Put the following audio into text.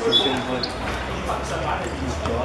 小心啲。